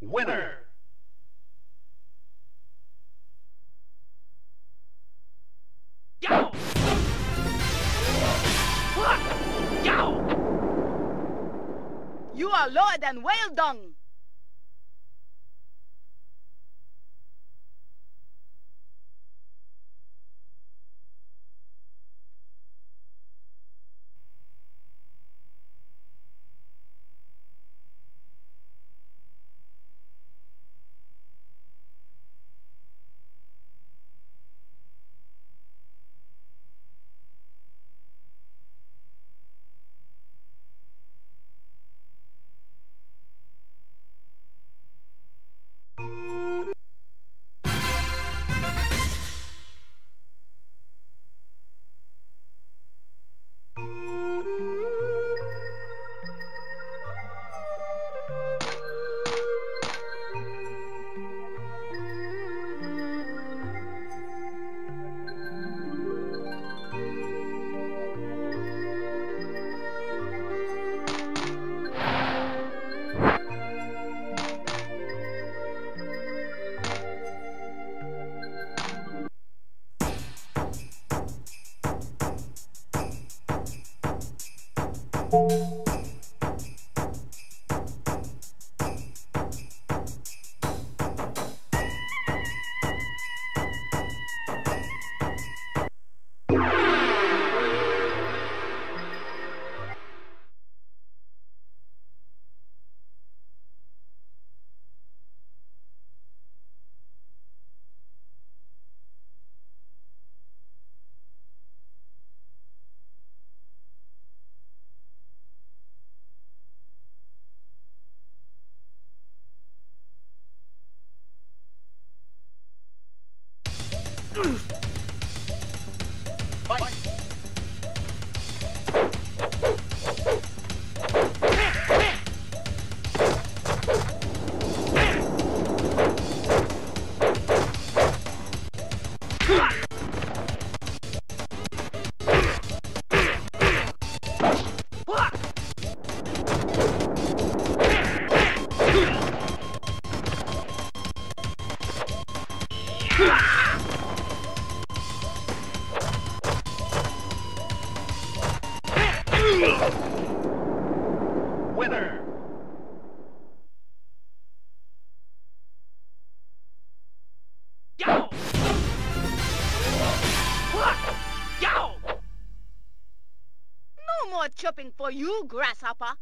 Winner. Yow! You are lower than whale dung. For you, grasshopper.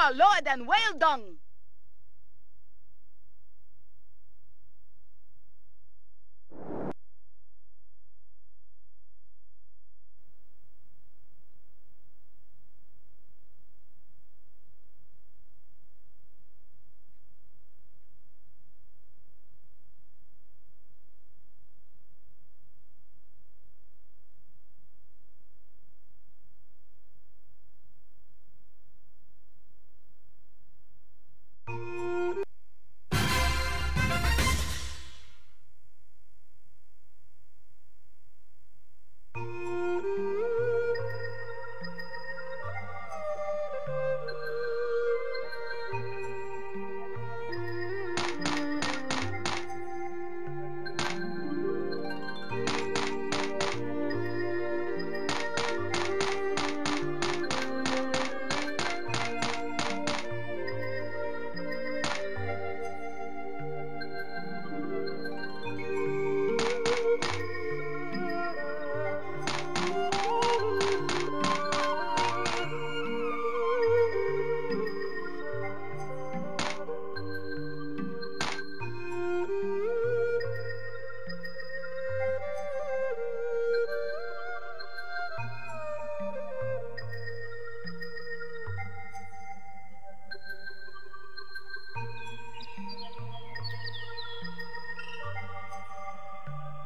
You are lower than whale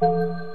dung.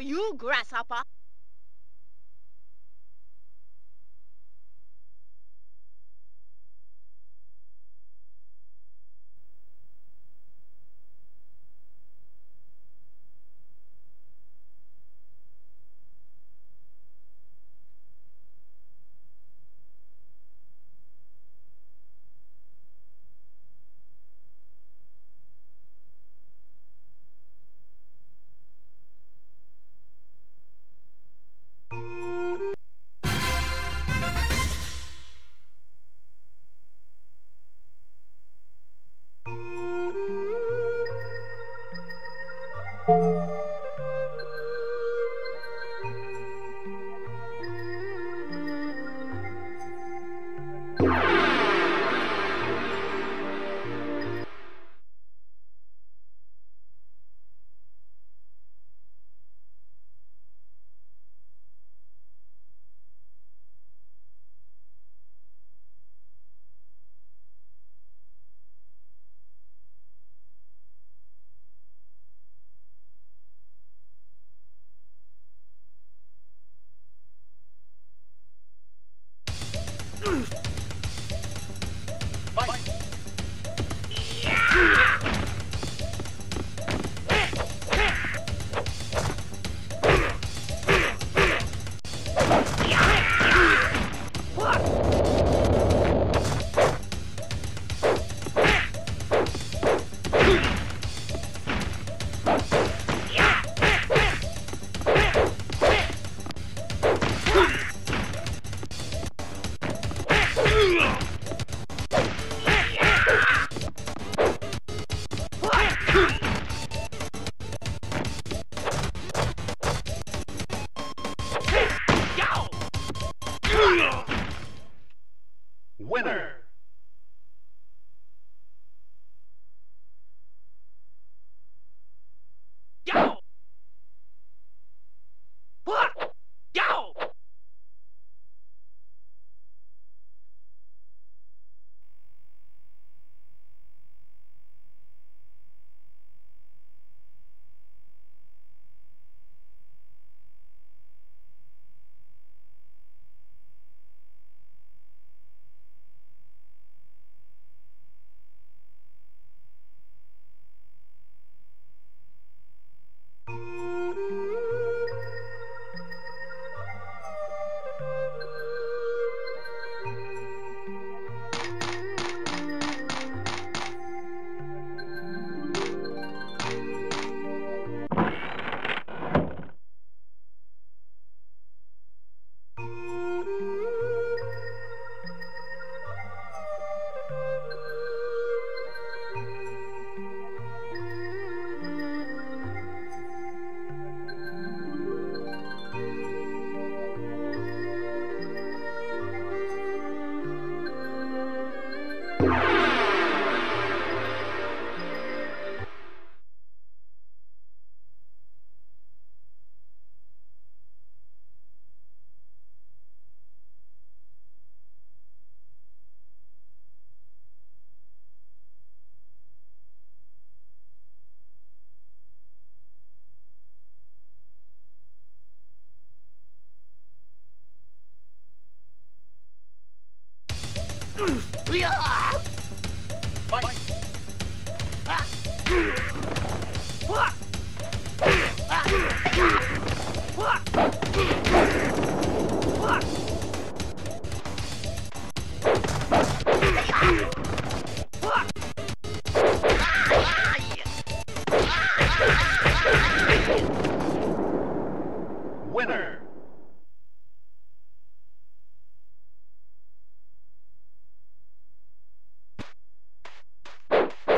You, grasshopper.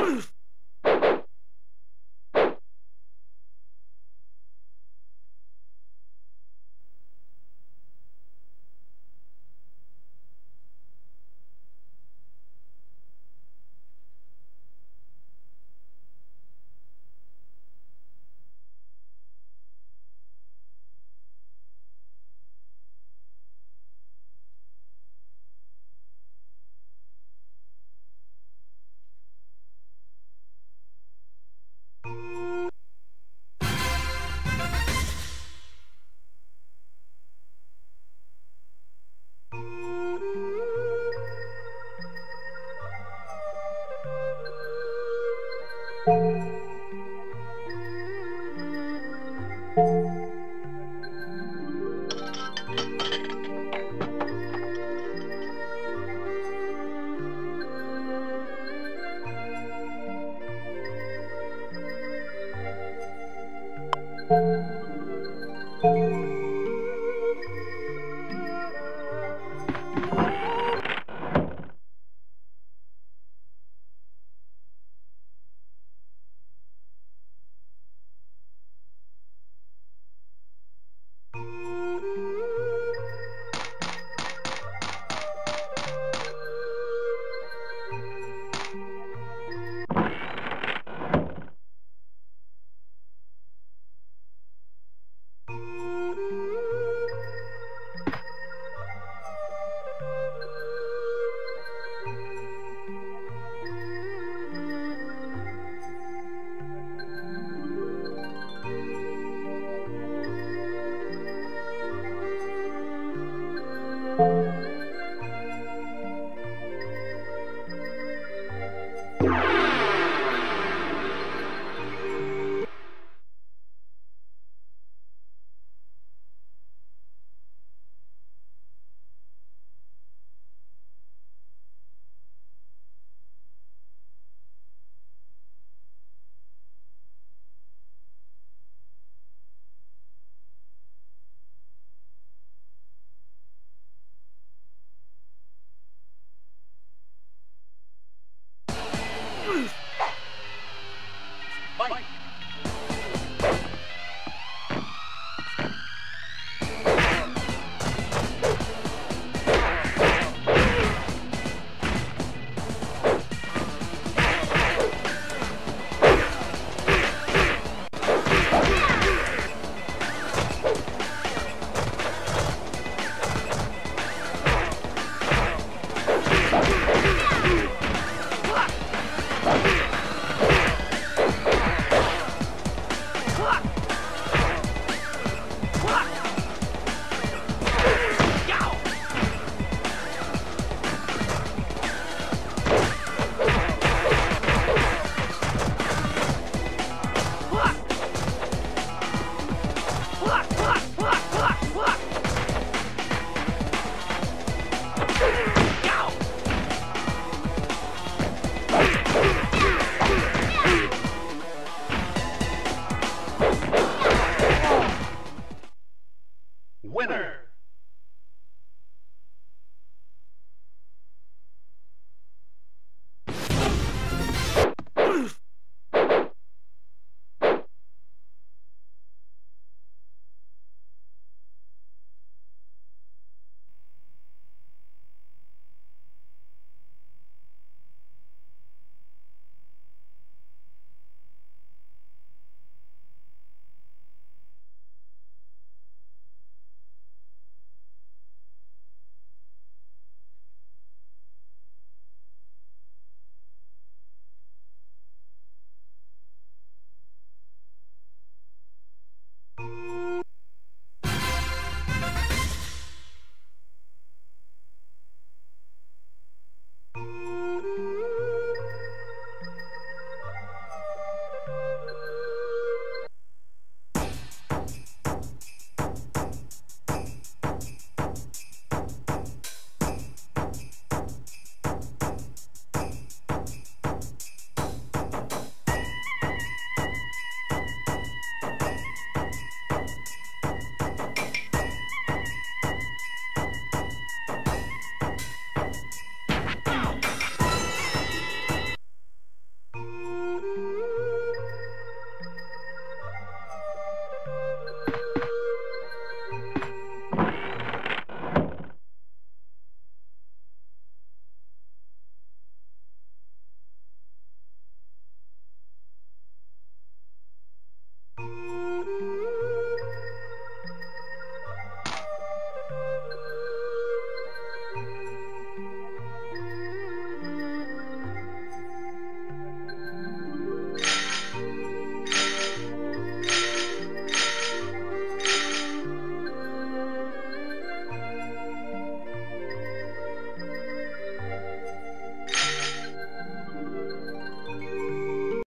Winner!